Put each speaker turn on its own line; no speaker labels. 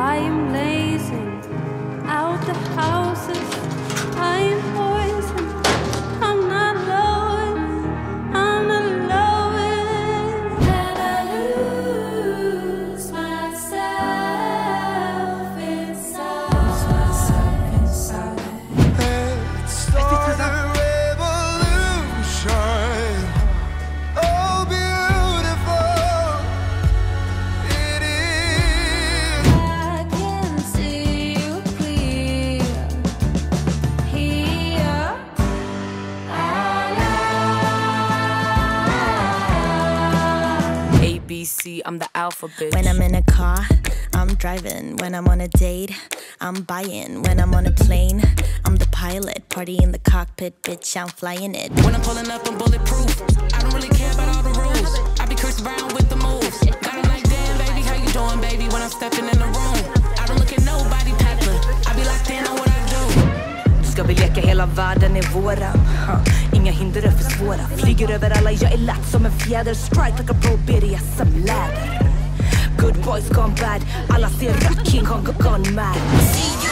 I am blazing out the houses.
B C, I'm the alphabet.
When I'm in a car, I'm driving. When I'm on a date, I'm buying. When I'm on a plane, I'm the pilot. Party in the cockpit, bitch, I'm flying it.
When I'm pulling up, I'm bulletproof. I don't really care about all the rules.
Verkar hela världen är våran? Huh. Inga hinder är för svåra. Flyger över alla, jag är lätt som en fjäder. Strike like a pro BDSM läder Good boys gone bad. Alla ser rött, King Kong gone mad.
See you